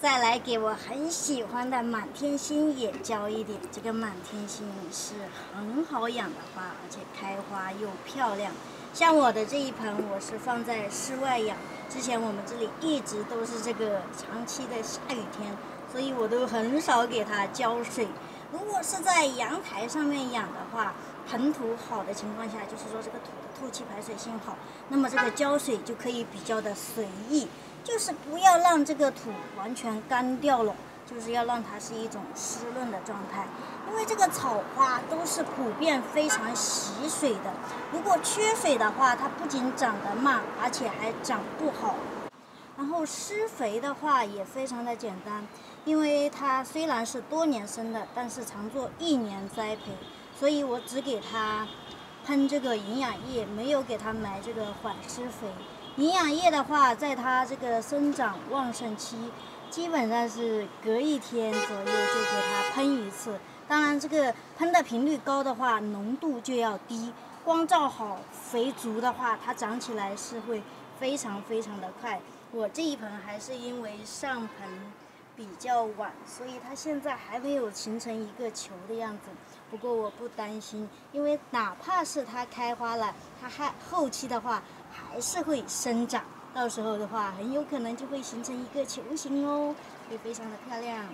再来给我很喜欢的满天星也浇一点。这个满天星是很好养的花，而且开花又漂亮。像我的这一盆，我是放在室外养。之前我们这里一直都是这个长期的下雨天，所以我都很少给它浇水。如果是在阳台上面养的话，盆土好的情况下，就是说这个土的透气排水性好，那么这个浇水就可以比较的随意，就是不要让这个土完全干掉了，就是要让它是一种湿润的状态。因为这个草花都是普遍非常喜水的，如果缺水的话，它不仅长得慢，而且还长不好。然后施肥的话也非常的简单，因为它虽然是多年生的，但是常做一年栽培，所以我只给它喷这个营养液，没有给它埋这个缓施肥。营养液的话，在它这个生长旺盛期，基本上是隔一天左右就给它喷一次。当然，这个喷的频率高的话，浓度就要低。光照好、肥足的话，它长起来是会非常非常的快。我这一盆还是因为上盆比较晚，所以它现在还没有形成一个球的样子。不过我不担心，因为哪怕是它开花了，它还后期的话还是会生长，到时候的话很有可能就会形成一个球形哦，会非常的漂亮。